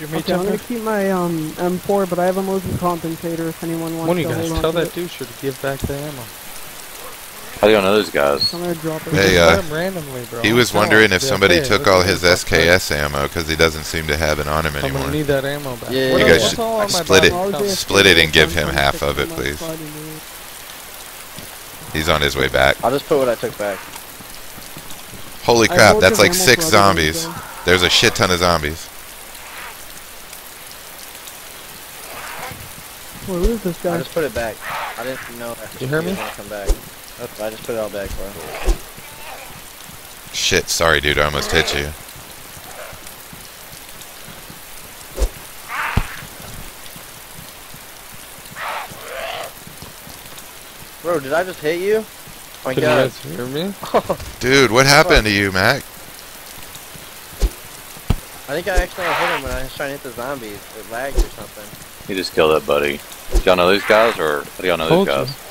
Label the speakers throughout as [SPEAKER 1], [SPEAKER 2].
[SPEAKER 1] Your
[SPEAKER 2] Okay, I'm gonna keep my um M4, but I have a motion compensator if anyone wants
[SPEAKER 1] One of
[SPEAKER 2] to
[SPEAKER 1] you guys, tell
[SPEAKER 2] to
[SPEAKER 1] that
[SPEAKER 2] it.
[SPEAKER 1] douche to give back the ammo.
[SPEAKER 3] How do you know those guys?
[SPEAKER 2] I'm gonna drop it.
[SPEAKER 4] Hey, uh,
[SPEAKER 1] randomly, bro.
[SPEAKER 4] He was wondering if
[SPEAKER 1] yeah,
[SPEAKER 4] somebody
[SPEAKER 1] hey,
[SPEAKER 4] took all his
[SPEAKER 1] this fuck.
[SPEAKER 4] SKS ammo because he doesn't seem to have it on him anymore.
[SPEAKER 1] I'm gonna need that ammo back.
[SPEAKER 3] Yeah.
[SPEAKER 1] What
[SPEAKER 3] You
[SPEAKER 1] else-
[SPEAKER 3] guys
[SPEAKER 4] should
[SPEAKER 1] all
[SPEAKER 4] split it.
[SPEAKER 1] bottom?
[SPEAKER 2] I'll just
[SPEAKER 4] Split it and give him half of it, please. He's on his way back.
[SPEAKER 3] I'll just put what I took back.
[SPEAKER 4] Holy crap, that's like six zombies. There's a shit ton of zombies.
[SPEAKER 2] Though. Wait, who is this
[SPEAKER 3] I
[SPEAKER 2] guy?
[SPEAKER 3] just put it back. I didn't know if
[SPEAKER 1] You hear me?
[SPEAKER 3] was gonna come back. That's I just put it all back, bro.
[SPEAKER 4] Shit, sorry dude, I almost hit you.
[SPEAKER 3] Bro, did I just hit you? Oh my
[SPEAKER 1] Can you guys hear me?
[SPEAKER 4] Dude, what happened to you, Mac?
[SPEAKER 3] I think I accidentally hit him when I was trying to hit the zombies. It lagged or something.
[SPEAKER 5] You just killed that buddy. Do y'all know these guys, or how do y'all know
[SPEAKER 1] Told
[SPEAKER 5] these
[SPEAKER 1] you.
[SPEAKER 5] guys?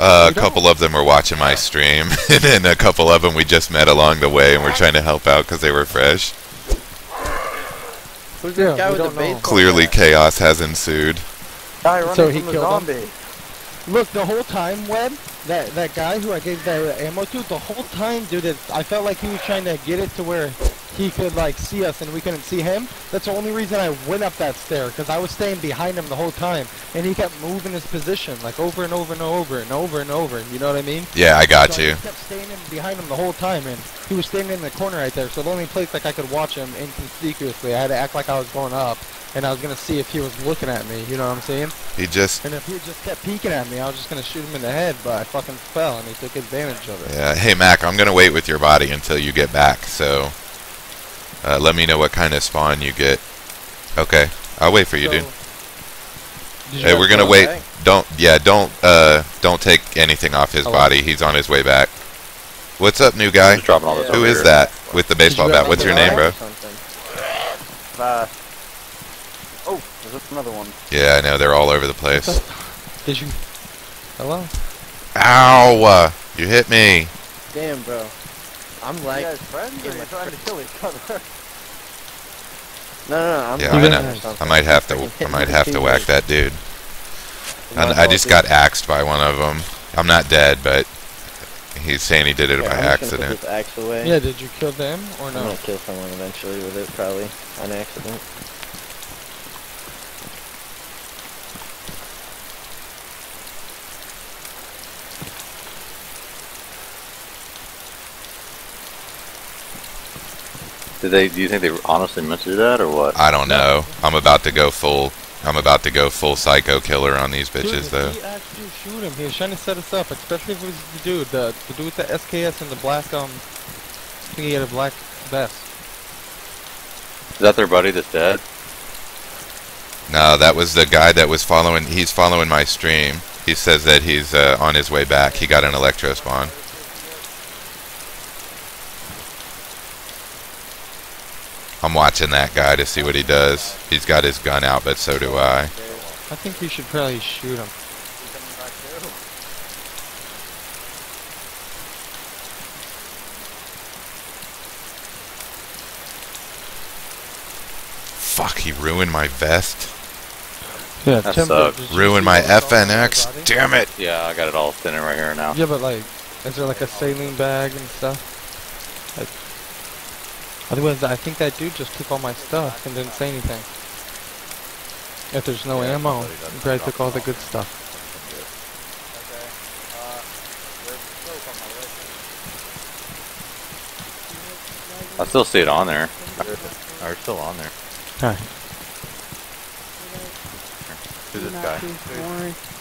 [SPEAKER 4] Uh, a couple of them were watching my stream, and then a couple of them we just met along the way, and we're trying to help out because they were fresh.
[SPEAKER 3] Who's
[SPEAKER 1] Yeah,
[SPEAKER 3] this guy
[SPEAKER 1] we
[SPEAKER 3] with the
[SPEAKER 1] don't know.
[SPEAKER 3] baseball
[SPEAKER 4] Clearly,
[SPEAKER 3] bat?
[SPEAKER 4] chaos has ensued.
[SPEAKER 6] Guy running
[SPEAKER 1] So he
[SPEAKER 6] from a
[SPEAKER 1] killed him?
[SPEAKER 6] zombie.
[SPEAKER 1] Look, the whole time, Webb, that that guy who I gave the ammo to, the whole time, dude, it, I felt like he was trying to get it to where he could like see us and we couldn't see him. That's the only reason I went up that stair because I was staying behind him the whole time, and he kept moving his position like over and over and over and over and over. You know what I mean?
[SPEAKER 4] Yeah, I got
[SPEAKER 1] so I
[SPEAKER 4] you.
[SPEAKER 1] just kept staying in behind him the whole time, and he was standing in the corner right there. So the only place like I could watch him inconspicuously, I had to act like I was going up, and I was gonna see if he was looking at me. You know what I'm saying?
[SPEAKER 4] He just,
[SPEAKER 1] And if he just kept peeking at me, I was just gonna shoot him in the head, but I fucking fell, and he took advantage of it.
[SPEAKER 4] yeah. Hey, Mac, I'm gonna wait with your body until you get back. So, uh, let me know what kind of spawn you get. Okay, I'll wait for you,
[SPEAKER 1] So-
[SPEAKER 4] dude.
[SPEAKER 1] Did you
[SPEAKER 4] Hey, we're gonna
[SPEAKER 3] go
[SPEAKER 4] wait.
[SPEAKER 3] back?
[SPEAKER 4] Don't, yeah, don't, uh, don't take anything off his
[SPEAKER 1] Hello?
[SPEAKER 4] body. He's on his way back. What's up, new guy?
[SPEAKER 5] Just dropping all
[SPEAKER 3] Yeah.
[SPEAKER 4] Who
[SPEAKER 5] over
[SPEAKER 4] is
[SPEAKER 5] here.
[SPEAKER 4] that with the baseball bat? What's your name, bro?
[SPEAKER 3] something.
[SPEAKER 6] Fast. Oh, there's another one.
[SPEAKER 4] Yeah, I know they're all over the place.
[SPEAKER 1] Did you? Hello?
[SPEAKER 4] Ow! uh, You hit me.
[SPEAKER 3] Damn, bro. I'm
[SPEAKER 6] you
[SPEAKER 3] like,
[SPEAKER 6] guys friends or
[SPEAKER 3] Yeah,
[SPEAKER 6] you
[SPEAKER 3] my
[SPEAKER 6] trying to kill each other?
[SPEAKER 3] no, no, no. I'm
[SPEAKER 4] Yeah, I
[SPEAKER 1] know.
[SPEAKER 4] I might have to. I might have to whack that dude.
[SPEAKER 3] My
[SPEAKER 4] And I just got axed by one of them. I'm not dead, but he's saying he did it
[SPEAKER 3] Here,
[SPEAKER 4] by
[SPEAKER 3] I'm
[SPEAKER 4] accident.
[SPEAKER 3] Put this axe away.
[SPEAKER 1] Yeah, did you kill them or
[SPEAKER 3] not?
[SPEAKER 1] I'm
[SPEAKER 3] gonna kill someone eventually with it, probably on accident.
[SPEAKER 5] Did they? Do you think they honestly meant to do that, or what?
[SPEAKER 4] I don't know. I'm about to go full. I'm about to go full psycho killer on these bitches,
[SPEAKER 1] if
[SPEAKER 4] though.
[SPEAKER 1] He asked you to shoot him. He was trying to set us up, especially if it was the dude, the, the dude with the SKS and the black um. I think he had a black vest.
[SPEAKER 5] Is that their buddy that's dead?
[SPEAKER 4] No, that was the guy that was following. He's following my stream. He says that he's uh, on his way back. He got an electro spawn. I'm watching that guy to see what he does. He's got his gun out, but so do I.
[SPEAKER 1] I think we should probably shoot him.
[SPEAKER 4] Fuck, he ruined my vest.
[SPEAKER 1] Yeah,
[SPEAKER 5] That
[SPEAKER 1] Timber,
[SPEAKER 5] sucks.
[SPEAKER 4] Ruined my
[SPEAKER 1] what was on my
[SPEAKER 4] FNX. Damn it.
[SPEAKER 5] Yeah, I got it all thinning right here now.
[SPEAKER 1] Yeah, but like, is there like a saline bag and stuff? Like, otherwise, I think that dude just took all my stuff and didn't say anything. If there's no
[SPEAKER 5] Yeah,
[SPEAKER 1] ammo,
[SPEAKER 5] somebody doesn't
[SPEAKER 1] he probably took all the good stuff.
[SPEAKER 5] I still see it on there. Or it's still on there.
[SPEAKER 1] Alright.
[SPEAKER 5] Who's this guy?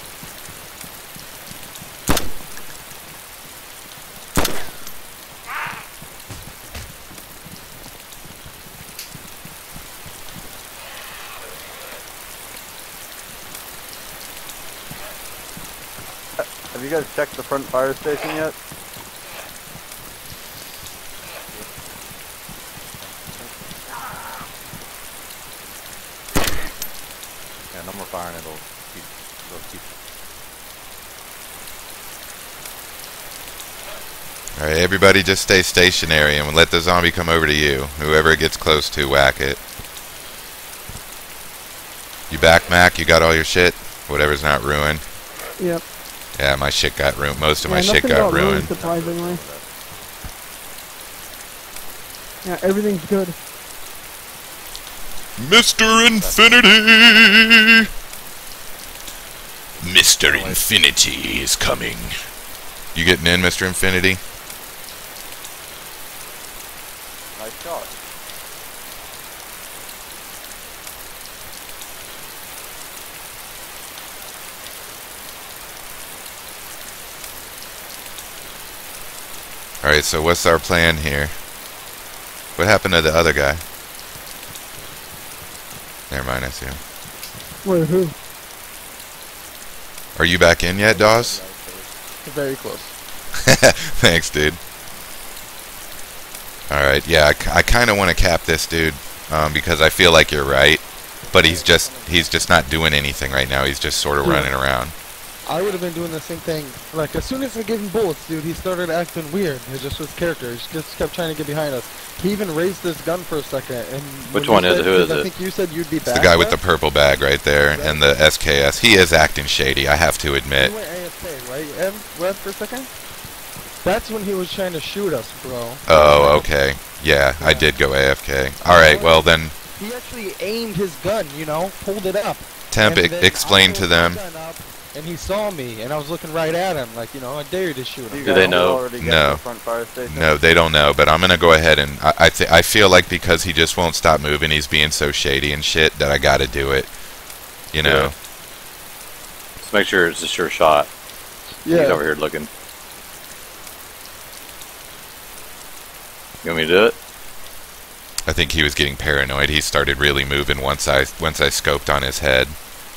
[SPEAKER 6] Have you guys checked the front fire station yet?
[SPEAKER 5] Yeah, no more firing. It'll keep. It'll keep.
[SPEAKER 4] Alright, everybody just stay stationary and let the zombie come over to you. Whoever it gets close to, whack it. You back, Mac? You got all your shit? Whatever's not ruined.
[SPEAKER 2] Yep.
[SPEAKER 4] Yeah, my shit got ruined. Most of my shit
[SPEAKER 2] nothing
[SPEAKER 4] got
[SPEAKER 2] ruined,
[SPEAKER 4] ruined.
[SPEAKER 2] surprisingly. Yeah, everything's good.
[SPEAKER 4] Mr. Infinity! Mr. Infinity is coming. You getting in, Mr. Infinity? Alright, so what's our plan here? What happened to the other guy? Never mind, I see him.
[SPEAKER 2] Wait, who?
[SPEAKER 4] Are you back in yet, Dawes?
[SPEAKER 1] Very close.
[SPEAKER 4] Thanks, dude. Alright, yeah, I, kind of want to cap this dude um, because I feel like you're right. But he's just he's just not doing anything right now. He's just sort of
[SPEAKER 1] Yeah.
[SPEAKER 4] running around.
[SPEAKER 1] I would have been doing the same thing. Like, as soon as I gave him bullets, dude, he started acting weird. It just was character. He just kept trying to get behind us. He even raised his gun for a second. And
[SPEAKER 5] Which
[SPEAKER 1] you
[SPEAKER 5] one is
[SPEAKER 1] said-
[SPEAKER 5] it? Who is
[SPEAKER 1] I
[SPEAKER 5] it?
[SPEAKER 1] think you said you'd be
[SPEAKER 4] It's
[SPEAKER 1] back.
[SPEAKER 4] the guy with the purple bag right there and the SKS. He is acting shady, I have to admit.
[SPEAKER 1] You went AFK, right, Ev? Rev, for a second? That's when he was trying to shoot us, bro.
[SPEAKER 4] Oh, okay. Yeah, I did go AFK. Alright, well then,
[SPEAKER 1] He actually aimed his gun, you know, pulled it up.
[SPEAKER 4] Temp,
[SPEAKER 1] And
[SPEAKER 4] e-
[SPEAKER 1] then
[SPEAKER 4] explain to
[SPEAKER 1] pulled my
[SPEAKER 4] them.
[SPEAKER 1] Gun up, And he saw me, and I was looking right at him, like, you know, I dare you to shoot him.
[SPEAKER 5] Do they know?
[SPEAKER 4] No.
[SPEAKER 6] the front fire station?
[SPEAKER 4] No, they don't know, but I'm gonna go ahead and I I, th- I feel like because he just won't stop moving, he's being so shady and shit that I gotta do it. You know?
[SPEAKER 5] Let's make sure it's a sure shot. Yeah. He's over here looking. You want me to do it?
[SPEAKER 4] I think he was getting paranoid. He started really moving once I once I scoped on his head.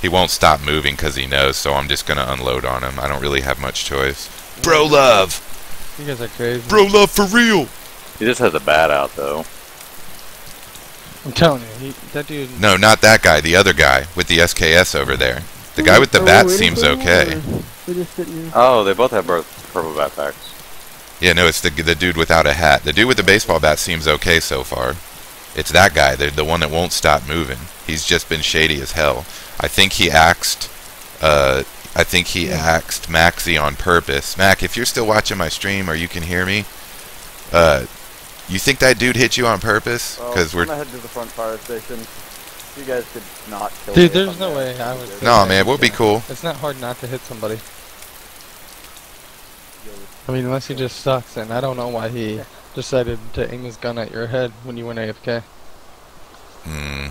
[SPEAKER 4] He won't stop moving because he knows, so I'm just gonna unload on him. I don't really have much choice. Bro love,
[SPEAKER 1] You guys are crazy.
[SPEAKER 4] bro love for real.
[SPEAKER 5] He just has a bat out though.
[SPEAKER 1] I'm telling you, he, that dude.
[SPEAKER 4] No, not that guy. The other guy with the SKS over there. The guy with the bat seems okay.
[SPEAKER 2] or We're just sitting here.
[SPEAKER 5] Oh, they both have both purple backpacks.
[SPEAKER 4] Yeah, no, it's the the dude without a hat. The dude with the baseball bat seems okay so far. It's that guy, the the one that won't stop moving. He's just been shady as hell. I think he axed, uh, I think he axed Maxie on purpose. Mac, if you're still watching my stream or you can hear me, uh, you think that dude hit you on purpose?
[SPEAKER 6] Well,
[SPEAKER 4] Because
[SPEAKER 6] I'm
[SPEAKER 4] we're
[SPEAKER 6] gonna head to the front fire station. You guys could not kill
[SPEAKER 1] Dude,
[SPEAKER 6] me if
[SPEAKER 1] there's no
[SPEAKER 6] there.
[SPEAKER 1] way I would-
[SPEAKER 4] no man, we'll be cool.
[SPEAKER 1] It's not hard not to hit somebody. I mean, unless he just sucks, and I don't know why he decided to aim his gun at your head when you went AFK.
[SPEAKER 4] Hmm.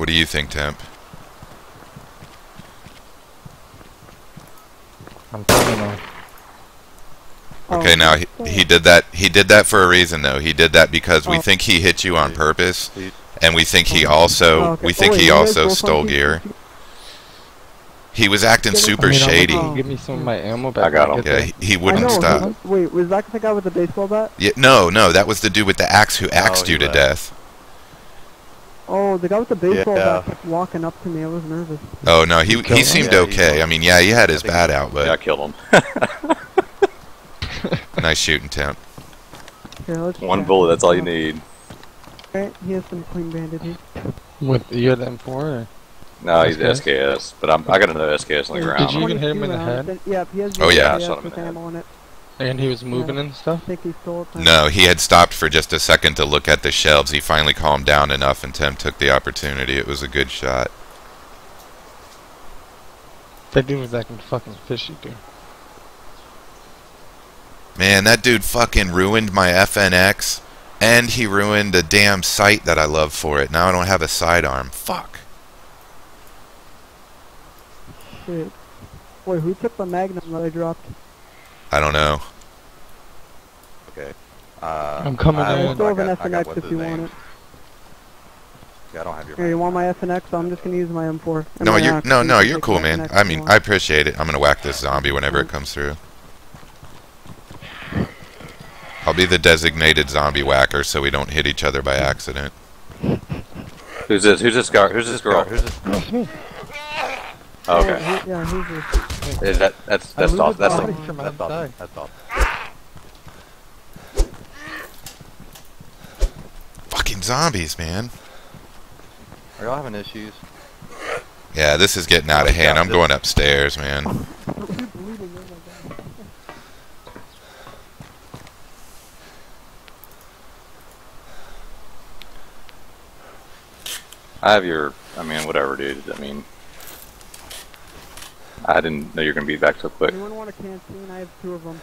[SPEAKER 4] What do you think, Temp?
[SPEAKER 1] I'm telling you.
[SPEAKER 4] Oh, okay,
[SPEAKER 2] Oh,
[SPEAKER 4] now he, he did that. He did that for a reason, though. He did that because we
[SPEAKER 2] Oh.
[SPEAKER 4] think he hit you on purpose, and we think he
[SPEAKER 2] Oh,
[SPEAKER 4] also oh,
[SPEAKER 2] okay.
[SPEAKER 4] we
[SPEAKER 2] Oh,
[SPEAKER 4] think
[SPEAKER 2] wait,
[SPEAKER 4] he also stole gear. He was acting super
[SPEAKER 1] I mean,
[SPEAKER 4] shady.
[SPEAKER 1] lucky you Give me some of my ammo back.
[SPEAKER 5] I got
[SPEAKER 1] when
[SPEAKER 5] him.
[SPEAKER 4] Yeah, he, he wouldn't
[SPEAKER 2] know.
[SPEAKER 4] stop.
[SPEAKER 2] he- Wait, was that the guy with the baseball bat?
[SPEAKER 4] Yeah, no, no, that was the dude with the axe who oh, axed
[SPEAKER 5] he
[SPEAKER 4] you to
[SPEAKER 5] left.
[SPEAKER 4] death.
[SPEAKER 2] Oh, the guy with the baseball
[SPEAKER 6] Yeah.
[SPEAKER 2] bat kept walking up to me. I was nervous.
[SPEAKER 4] Oh no, he
[SPEAKER 1] killed
[SPEAKER 4] he seemed
[SPEAKER 6] Yeah,
[SPEAKER 4] okay.
[SPEAKER 6] was.
[SPEAKER 4] I mean, yeah, he had his bat
[SPEAKER 6] he-
[SPEAKER 4] out,
[SPEAKER 5] Yeah, I killed him.
[SPEAKER 4] nice shooting, Temp.
[SPEAKER 2] Here, let's
[SPEAKER 5] One bullet, that's all you need.
[SPEAKER 2] Okay, he has some clean bandages.
[SPEAKER 1] With you had M4? Or?
[SPEAKER 5] No, he's
[SPEAKER 1] Okay.
[SPEAKER 5] SKS, but I'm, I got another SKS on the
[SPEAKER 2] Did
[SPEAKER 5] ground.
[SPEAKER 1] Did you even hit him in the
[SPEAKER 2] 22
[SPEAKER 1] head?
[SPEAKER 2] Yeah, he has
[SPEAKER 4] Oh, yeah, I
[SPEAKER 2] SKS
[SPEAKER 5] shot him in
[SPEAKER 2] with
[SPEAKER 5] the head.
[SPEAKER 2] Ammo on it.
[SPEAKER 1] And he was moving and stuff?
[SPEAKER 2] he stole it. then.
[SPEAKER 4] No, he had stopped for just a second to look at the shelves. He finally calmed down enough, and Tim took the opportunity. It was a good shot.
[SPEAKER 1] That dude was acting fucking fishy, dude.
[SPEAKER 4] Man, that dude fucking ruined my FNX, and he ruined a damn sight that I love for it. Now I don't have a sidearm. Fuck.
[SPEAKER 2] Shit. Wait, who took the magnum that I dropped?
[SPEAKER 4] I don't know.
[SPEAKER 6] Okay. Uh,
[SPEAKER 1] I'm coming
[SPEAKER 6] I,
[SPEAKER 1] in.
[SPEAKER 2] I still have an
[SPEAKER 6] got- I got
[SPEAKER 2] FNX
[SPEAKER 6] what's
[SPEAKER 2] if you
[SPEAKER 6] name.
[SPEAKER 2] want it.
[SPEAKER 6] Yeah, I don't have your.
[SPEAKER 2] Here, you want my FNX? I'm just gonna use my M4.
[SPEAKER 4] No,
[SPEAKER 2] my
[SPEAKER 4] you're
[SPEAKER 2] axe.
[SPEAKER 4] no,
[SPEAKER 2] You
[SPEAKER 4] no,
[SPEAKER 2] can
[SPEAKER 4] you're cool, man. I mean, I appreciate it. I'm gonna whack this zombie whenever it comes through. I'll be the designated zombie whacker, so we don't hit each other by accident.
[SPEAKER 5] Who's this? Who's this guy? Who's this girl?
[SPEAKER 6] Who's this?
[SPEAKER 1] That's me.
[SPEAKER 5] Oh, okay.
[SPEAKER 2] Yeah, who- yeah, who's this?
[SPEAKER 5] Is that that's that's
[SPEAKER 1] looted
[SPEAKER 5] awesome. That's
[SPEAKER 1] bodies
[SPEAKER 5] like,
[SPEAKER 6] That's
[SPEAKER 1] outside.
[SPEAKER 6] awesome. That's awesome.
[SPEAKER 4] Fuck fucking zombies, man.
[SPEAKER 6] Are y'all having issues?
[SPEAKER 4] Yeah, this is getting out of oh hand. I'm going upstairs, man.
[SPEAKER 5] I have your. I mean, whatever, dude. I mean, I didn't know you were gonna be back so quick.
[SPEAKER 2] Anyone want a canteen? I have two of them.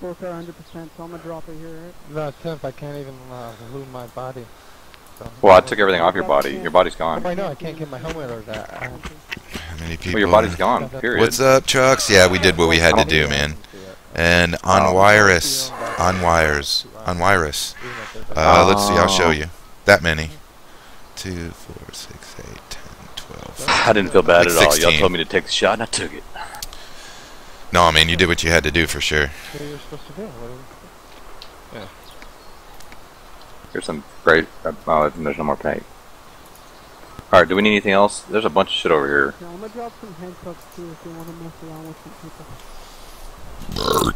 [SPEAKER 2] Both are 100%, so I'm gonna drop it here, right?
[SPEAKER 1] No, Tenth, I can't even uh, move my body. So-
[SPEAKER 5] Well, I took everything off your body. Your body's gone.
[SPEAKER 1] I know, I can't get my helmet or that.
[SPEAKER 4] How many people?
[SPEAKER 5] Well, your body's gone. Period.
[SPEAKER 4] What's up, trucks? Yeah, we did what we had to do, man. And on wires, on wires, on wires. Uh, let's see. I'll show you. That many. Two, four, six, eight, ten, twelve.
[SPEAKER 5] I didn't feel bad
[SPEAKER 4] Like
[SPEAKER 5] at all. Y'all told me to take the shot, and I took it.
[SPEAKER 4] No, man, you did what you had to do for sure.
[SPEAKER 1] What are supposed to do? What
[SPEAKER 5] Here's some great. Uh, oh, there's no more paint. All right. Do we need anything else? There's a bunch of shit over here.
[SPEAKER 2] Yeah, I'm gonna drop some handcuffs too if you wanna mess around with some people.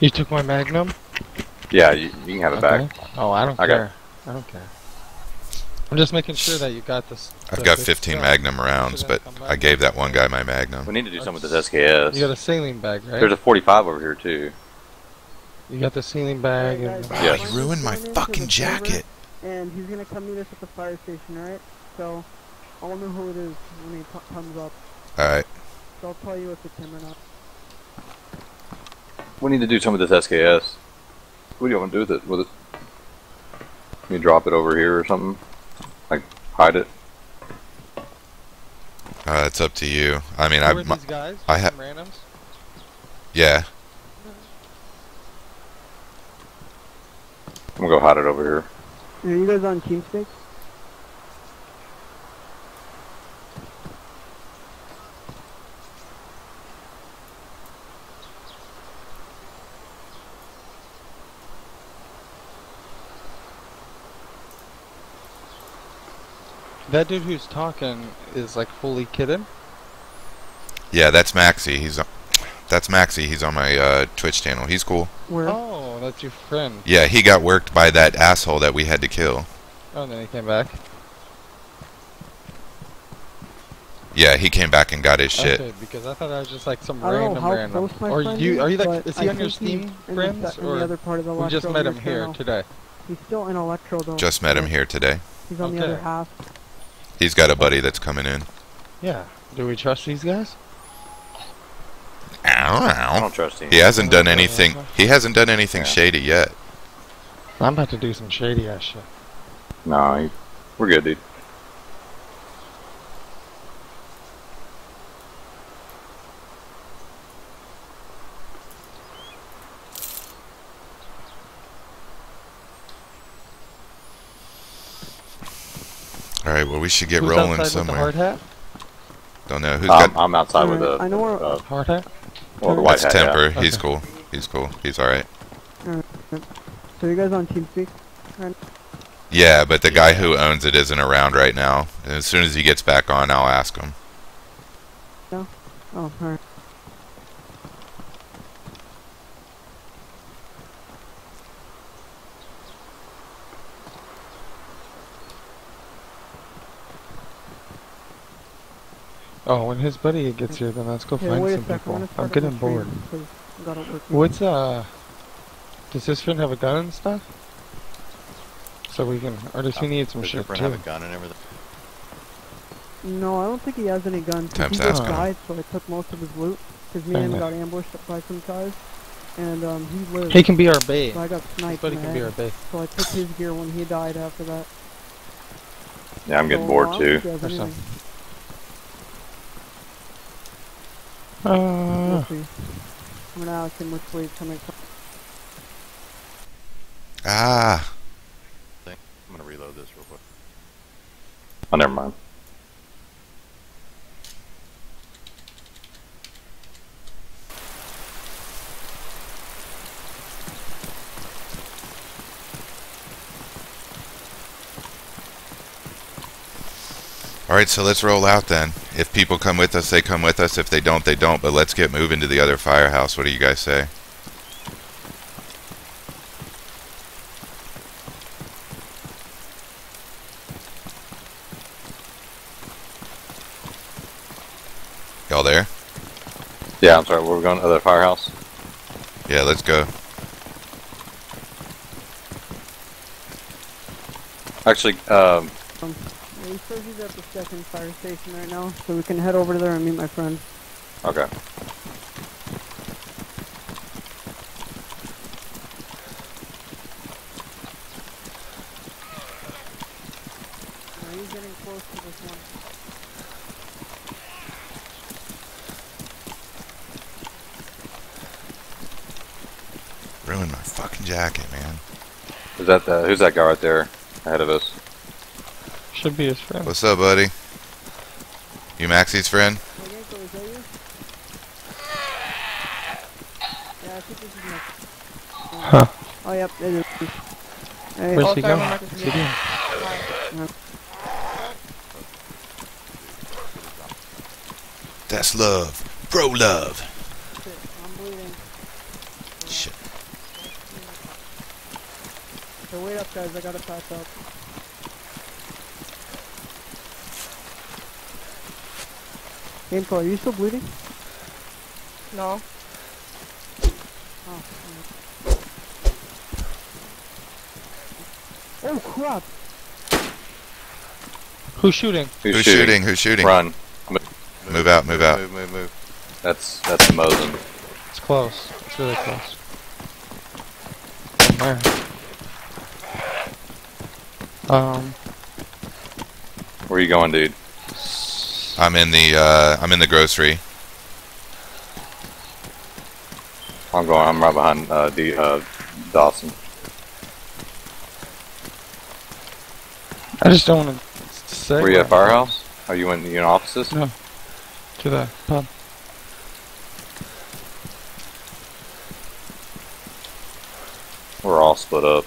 [SPEAKER 1] You took my Magnum?
[SPEAKER 5] Yeah, you, you can have it back.
[SPEAKER 1] Oh, I don't
[SPEAKER 5] I got-
[SPEAKER 1] care. I don't care. I'm just making sure that you got this.
[SPEAKER 4] I've got 15
[SPEAKER 1] stuff.
[SPEAKER 4] Magnum rounds, but I gave that one guy my Magnum.
[SPEAKER 5] We need to do something with this SKS.
[SPEAKER 1] You got a saline bag, right?
[SPEAKER 5] There's a 45 over here too.
[SPEAKER 1] You got the saline bag
[SPEAKER 2] Alright,
[SPEAKER 1] and
[SPEAKER 2] guys,
[SPEAKER 5] Yes.
[SPEAKER 2] I'm
[SPEAKER 4] You ruined my fucking jacket.
[SPEAKER 2] And he's gonna come meet us at the fire station, alright? So, I'll know who it is when he comes up.
[SPEAKER 4] Alright.
[SPEAKER 2] So I'll tell you if it's him or not.
[SPEAKER 5] We need to do something with this SKS. What do you want to do with it? With it? Can you drop it over here or something? Like hide it?
[SPEAKER 4] Uh, it's up to you. I mean,
[SPEAKER 1] Who
[SPEAKER 4] I, my,
[SPEAKER 1] these guys?
[SPEAKER 4] I ha-
[SPEAKER 1] Some randoms?
[SPEAKER 4] yeah.
[SPEAKER 5] I'm gonna go hide it over here.
[SPEAKER 2] Are you guys on TeamSpeak?
[SPEAKER 1] That dude who's talking is like fully kidding.
[SPEAKER 4] Yeah, that's Maxi. He's on, that's Maxi. He's on my uh, Twitch channel. He's cool.
[SPEAKER 2] Where?
[SPEAKER 1] Oh, that's your friend.
[SPEAKER 4] Yeah, he got worked by that asshole that we had to kill.
[SPEAKER 1] Oh, and then he came back.
[SPEAKER 4] Yeah, he came back and got his shit.
[SPEAKER 1] Okay, because I thought I was just like some
[SPEAKER 2] I don't know
[SPEAKER 1] random random.
[SPEAKER 2] close my
[SPEAKER 1] Or you
[SPEAKER 2] is,
[SPEAKER 1] are you like is he
[SPEAKER 2] I
[SPEAKER 1] on your Steam
[SPEAKER 2] in the
[SPEAKER 1] friends
[SPEAKER 2] se- in the
[SPEAKER 1] or
[SPEAKER 2] other part of the
[SPEAKER 1] we just met him
[SPEAKER 2] here
[SPEAKER 1] here
[SPEAKER 2] now.
[SPEAKER 1] today?
[SPEAKER 2] He's still in Electro though.
[SPEAKER 4] Just met him here today.
[SPEAKER 2] He's on the other half.
[SPEAKER 4] He's got a buddy that's coming in.
[SPEAKER 1] Yeah. Do we trust these guys?
[SPEAKER 4] Ow,
[SPEAKER 5] I don't trust him.
[SPEAKER 4] He hasn't done anything. He hasn't done anything
[SPEAKER 5] Yeah.
[SPEAKER 4] shady yet.
[SPEAKER 1] I'm about to do some shady ass shit.
[SPEAKER 5] No, we're good, dude.
[SPEAKER 4] All right. Well, we should get
[SPEAKER 1] Who's
[SPEAKER 4] rolling
[SPEAKER 1] outside with the
[SPEAKER 4] somewhere.
[SPEAKER 1] hard hat?
[SPEAKER 4] Don't know who's
[SPEAKER 5] Um,
[SPEAKER 4] got.
[SPEAKER 5] I'm outside with
[SPEAKER 2] Alright,
[SPEAKER 5] the,
[SPEAKER 2] I know where-
[SPEAKER 5] uh,
[SPEAKER 1] Hard hat?
[SPEAKER 5] well, the white
[SPEAKER 4] That's
[SPEAKER 5] hat. yeah.
[SPEAKER 4] temper. He's
[SPEAKER 1] Okay.
[SPEAKER 4] cool. He's cool. He's all right.
[SPEAKER 2] So you guys on TeamSpeak?
[SPEAKER 4] Yeah, but the guy who owns it isn't around right now. And as soon as he gets back on, I'll ask him.
[SPEAKER 2] Oh, alright.
[SPEAKER 1] Oh, when his buddy gets here, then let's go
[SPEAKER 2] Hey,
[SPEAKER 1] find some
[SPEAKER 2] sec, I'm
[SPEAKER 1] people. I'm getting
[SPEAKER 2] up the stream,
[SPEAKER 1] bored.
[SPEAKER 2] 'cause I got it working.
[SPEAKER 1] What's uh? Does his friend have a gun and stuff? So we can, or does he need some
[SPEAKER 7] Does
[SPEAKER 1] shit
[SPEAKER 7] your friend
[SPEAKER 1] too?
[SPEAKER 7] have a gun and everything?
[SPEAKER 2] No, I don't think he has any guns.
[SPEAKER 4] Time's
[SPEAKER 2] he just died, so I took most of his loot. Because me and him got ambushed by some guys. And um, he lived.
[SPEAKER 1] He can be our bait.
[SPEAKER 2] so I got
[SPEAKER 1] His
[SPEAKER 2] sniped
[SPEAKER 1] buddy
[SPEAKER 2] in
[SPEAKER 1] can be our
[SPEAKER 2] head.
[SPEAKER 1] bait.
[SPEAKER 2] So I took his gear when he died after that.
[SPEAKER 5] Yeah, I'm getting
[SPEAKER 2] So,
[SPEAKER 5] bored
[SPEAKER 2] I'll
[SPEAKER 5] too.
[SPEAKER 2] ask you guys
[SPEAKER 1] Or some-
[SPEAKER 2] anything.
[SPEAKER 1] Uh,
[SPEAKER 2] We'll see. I'm gonna ask him which way he's coming from.
[SPEAKER 4] Ah,
[SPEAKER 7] I'm gonna reload this real quick.
[SPEAKER 5] Oh, never mind.
[SPEAKER 4] All right, so let's roll out then. If people come with us, they come with us. If they don't, they don't. But let's get moving to the other firehouse. What do you guys say? Y'all there?
[SPEAKER 5] Yeah, I'm sorry. We're going to the other firehouse.
[SPEAKER 4] Yeah, let's go.
[SPEAKER 5] Actually, um,
[SPEAKER 2] Yeah, he says he's at the second fire station right now, so we can head over there and meet my friend.
[SPEAKER 5] okay.
[SPEAKER 2] Yeah, he's getting close to this one.
[SPEAKER 4] Ruined my fucking jacket, man.
[SPEAKER 5] Is that the, who's that guy right there ahead of us?
[SPEAKER 1] Should be his friend.
[SPEAKER 4] What's up, buddy? You Maxie's friend?
[SPEAKER 2] Hey, Yanko, is that you? Yeah, I think this is my...
[SPEAKER 1] Huh.
[SPEAKER 2] Oh, yep, it is. Hey,
[SPEAKER 1] Where's he going? What's he doing?
[SPEAKER 4] That's love. Bro love.
[SPEAKER 2] shit, I'm bleeding.
[SPEAKER 4] Shit.
[SPEAKER 2] So wait up, guys, I gotta patch up. Yanko, are you still bleeding?
[SPEAKER 8] No.
[SPEAKER 2] Oh. Oh crap!
[SPEAKER 1] Who's shooting?
[SPEAKER 4] Who's shooting? Who's shooting?
[SPEAKER 5] Run.
[SPEAKER 4] Move out, move out.
[SPEAKER 7] Move, move, move.
[SPEAKER 5] That's that's Mosin.
[SPEAKER 1] It's close. It's really close. Where? Um,
[SPEAKER 5] Where you going, dude?
[SPEAKER 4] I'm in the uh, I'm in the grocery.
[SPEAKER 5] I'm going. I'm right behind uh, D, uh, Dawson.
[SPEAKER 1] I just don't want to say.
[SPEAKER 5] Were you at
[SPEAKER 1] I'm
[SPEAKER 5] firehouse? Are you in, you in offices?
[SPEAKER 1] No. To the pub.
[SPEAKER 5] We're all split up.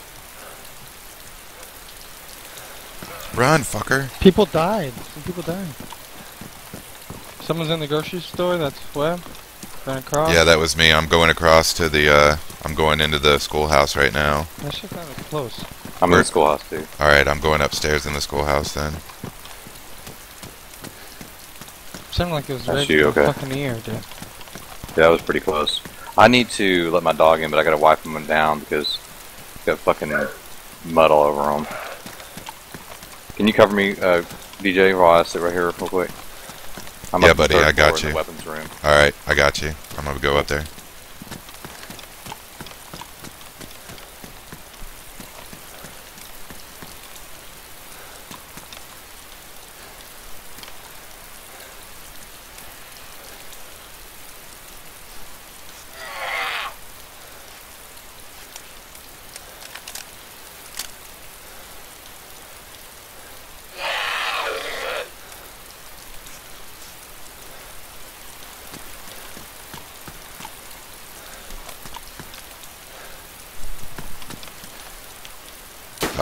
[SPEAKER 4] Run, fucker.
[SPEAKER 1] People died. Some people died. Someone's in the grocery store. That's Webb. Ran across.
[SPEAKER 4] Yeah, that was me. I'm going across to the uh, I'm going into the schoolhouse right now.
[SPEAKER 1] That shit kind of close.
[SPEAKER 5] I'm in the schoolhouse too.
[SPEAKER 4] All right, I'm going upstairs in the schoolhouse then.
[SPEAKER 1] Sounded like it was
[SPEAKER 5] That's
[SPEAKER 1] right
[SPEAKER 5] you,
[SPEAKER 1] in the
[SPEAKER 5] okay.
[SPEAKER 1] fucking ear, dude.
[SPEAKER 5] Yeah, that was pretty close. I need to let my dog in, but I gotta wipe him down because he's got fucking mud all over him. Can you cover me, uh, DJ, while I sit right here real quick? I'm
[SPEAKER 4] Yeah, buddy, I got you.
[SPEAKER 5] Weapons room.
[SPEAKER 4] All right, I got you. I'm gonna go up there.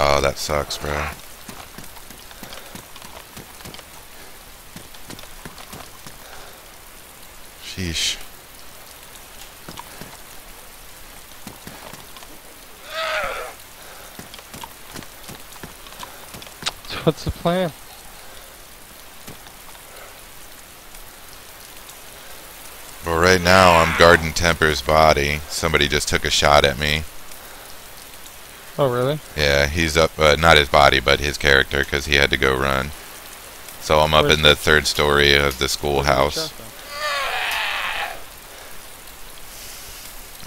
[SPEAKER 4] Oh, that sucks, bro. Sheesh.
[SPEAKER 1] So what's the plan?
[SPEAKER 4] Well, right now I'm guarding Temper's body. Somebody just took a shot at me.
[SPEAKER 1] Oh, really?
[SPEAKER 4] Yeah, he's up. Uh, not his body, but his character, because he had to go run. So I'm up
[SPEAKER 1] Where's
[SPEAKER 4] in the third story of the schoolhouse.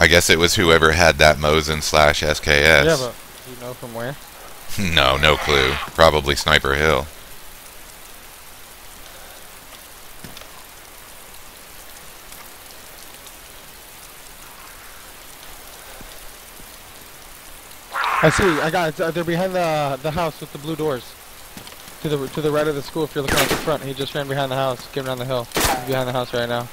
[SPEAKER 4] I guess it was whoever had that Mosin slash SKS.
[SPEAKER 1] Yeah, but do you know from where?
[SPEAKER 4] no, no clue. Probably Sniper Hill.
[SPEAKER 1] I see. I got. Uh, they're behind the the house with the blue doors. To the to the right of the school. If you're looking at the front, he just ran behind the house, came down the hill. He's behind the house right now.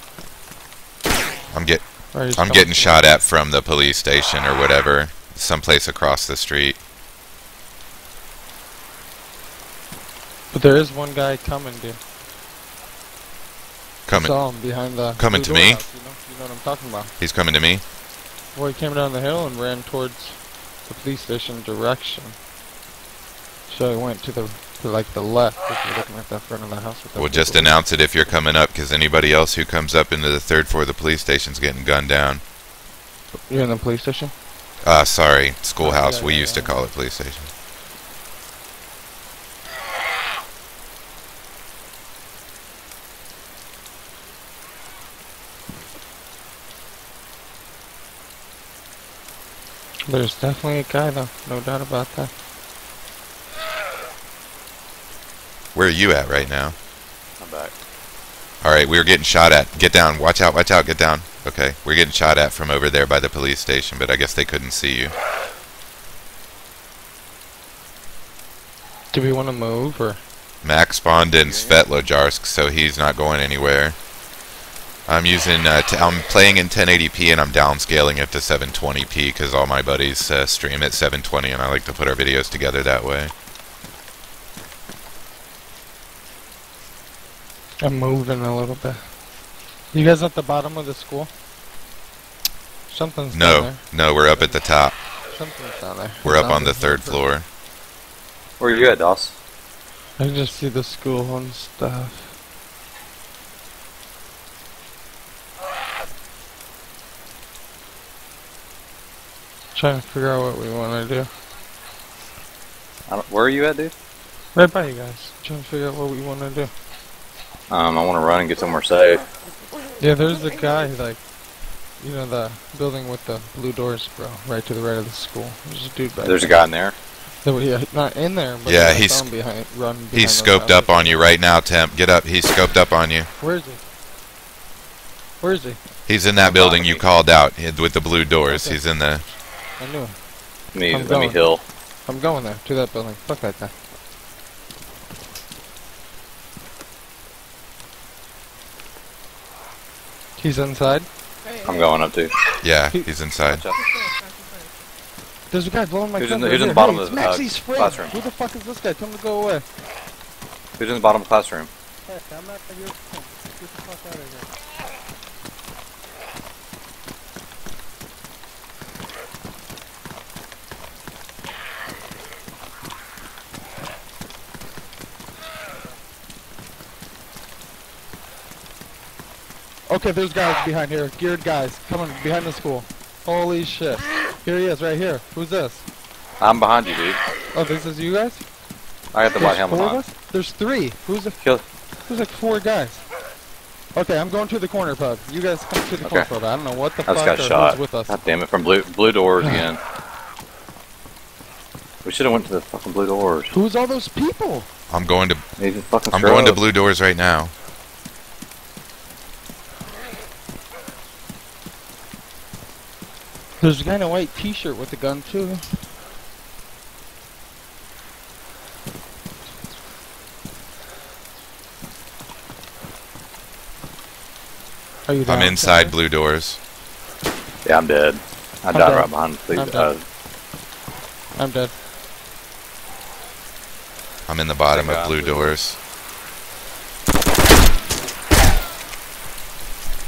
[SPEAKER 4] I'm get I'm getting shot at from the police station or whatever, someplace across the street.
[SPEAKER 1] But there is one guy coming, dude.
[SPEAKER 4] Coming.
[SPEAKER 1] Saw him behind the.
[SPEAKER 4] Coming to me?
[SPEAKER 1] house, you, know, you know what I'm talking about.
[SPEAKER 4] He's coming to me.
[SPEAKER 1] Well, he came down the hill and ran towards the police station direction. So I went to the to like the left if you're looking at the front of the house.
[SPEAKER 4] We'll just announce it if you're coming up, because anybody else who comes up into the third floor of the police station's getting gunned down.
[SPEAKER 1] You're in the police station.
[SPEAKER 4] Uh, sorry, schoolhouse.
[SPEAKER 1] yeah,
[SPEAKER 4] we
[SPEAKER 1] yeah,
[SPEAKER 4] used to call it police station.
[SPEAKER 1] There's definitely a guy though, no doubt about that.
[SPEAKER 4] Where are you at right now?
[SPEAKER 7] I'm back.
[SPEAKER 4] All right, we were getting shot at. Get down. Watch out. Watch out. Get down. Okay, we're getting shot at from over there by the police station, but I guess they couldn't see you.
[SPEAKER 1] Do we want to move or?
[SPEAKER 4] Max spawned in Svetlojarsk, so he's not going anywhere. I'm using. Uh, t- I'm playing in 1080p and I'm downscaling it to 720p because all my buddies uh, stream at 720, and I like to put our videos together that way.
[SPEAKER 1] I'm moving a little bit. You guys at the bottom of the school? Something's down
[SPEAKER 4] No,
[SPEAKER 1] there.
[SPEAKER 4] no, we're up at the top.
[SPEAKER 1] Something's down there.
[SPEAKER 4] We're up on the third floor.
[SPEAKER 5] Where are you at, Doss?
[SPEAKER 1] I can just see the school and stuff. Trying to figure out what we want to do.
[SPEAKER 5] I don't, where are you at, dude?
[SPEAKER 1] Right by you guys. Trying to figure out what we want to do.
[SPEAKER 5] Um, I want to run and get somewhere safe.
[SPEAKER 1] Yeah, there's the guy, like, you know, the building with the blue doors, bro, right to the right of the school. There's a dude back
[SPEAKER 5] There's a guy in there.
[SPEAKER 1] So, yeah, not in there, but
[SPEAKER 4] Yeah, he's-
[SPEAKER 1] saw behind, run behind
[SPEAKER 4] He's
[SPEAKER 1] those
[SPEAKER 4] scoped up on you right now, Temp. Get up. He's scoped up on you.
[SPEAKER 1] Where is he? Where is he?
[SPEAKER 4] He's in that building you called out with the blue doors.
[SPEAKER 1] Okay.
[SPEAKER 4] He's in the.
[SPEAKER 1] I knew him.
[SPEAKER 5] Let me,
[SPEAKER 1] I'm
[SPEAKER 5] let me heal.
[SPEAKER 1] I'm going there, to that building. Fuck that guy. He's inside.
[SPEAKER 5] I'm going up too.
[SPEAKER 4] Yeah,
[SPEAKER 1] He-
[SPEAKER 4] he's inside.
[SPEAKER 5] Watch out.
[SPEAKER 1] There's a guy blowing my
[SPEAKER 5] Who's
[SPEAKER 1] gun
[SPEAKER 5] in the- who's in the bottom
[SPEAKER 1] hey,
[SPEAKER 5] of the, uh,
[SPEAKER 1] Maxie's friend.
[SPEAKER 5] classroom?
[SPEAKER 1] Who the fuck is this guy? Tell him to go away.
[SPEAKER 5] Who's in the bottom of the classroom?
[SPEAKER 2] Hey, I'm not your friend. Get the fuck out of here.
[SPEAKER 1] Okay, there's guys behind here. Geared guys coming behind the school. Holy shit. Here he is, right here. Who's this?
[SPEAKER 5] I'm behind you, dude.
[SPEAKER 1] Oh, this is you guys?
[SPEAKER 5] I got the white
[SPEAKER 1] There's
[SPEAKER 5] helmet
[SPEAKER 1] four of
[SPEAKER 5] on.
[SPEAKER 1] us? There's three. Who's the
[SPEAKER 5] Kill.
[SPEAKER 1] There's like four guys. Okay, I'm going to the corner pub. You guys come to the corner pub. I don't know what the
[SPEAKER 5] I just
[SPEAKER 1] fuck
[SPEAKER 5] got
[SPEAKER 1] or
[SPEAKER 5] shot.
[SPEAKER 1] who's with us.
[SPEAKER 5] God damn it! From blue blue doors again. We should have went to the fucking blue doors.
[SPEAKER 1] Who's all those people?
[SPEAKER 4] I'm going to.
[SPEAKER 5] These are fucking
[SPEAKER 4] I'm going to blue doors right now.
[SPEAKER 1] There's a guy in a white t-shirt with a gun too. Are you down?
[SPEAKER 4] I'm inside
[SPEAKER 1] Tyler?
[SPEAKER 4] blue doors.
[SPEAKER 5] Yeah, I'm dead. I
[SPEAKER 1] I'm
[SPEAKER 5] died
[SPEAKER 1] dead.
[SPEAKER 5] right behind the
[SPEAKER 1] I'm
[SPEAKER 5] uh,
[SPEAKER 1] dead. I'm dead.
[SPEAKER 4] I'm in the bottom
[SPEAKER 5] Thank
[SPEAKER 4] of
[SPEAKER 5] God.
[SPEAKER 4] blue doors.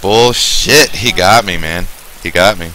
[SPEAKER 4] Bullshit! He got me, man. He got me.